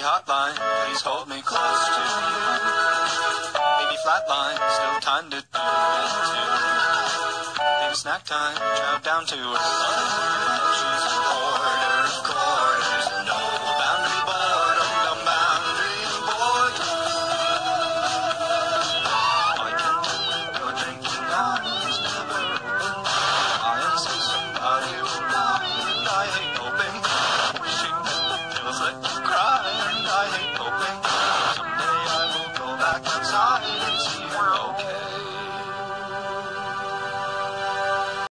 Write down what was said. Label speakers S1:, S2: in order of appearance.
S1: Hotline, please hold me close to you. Baby flatline, still time to do this too. Baby snack time, chow down to her.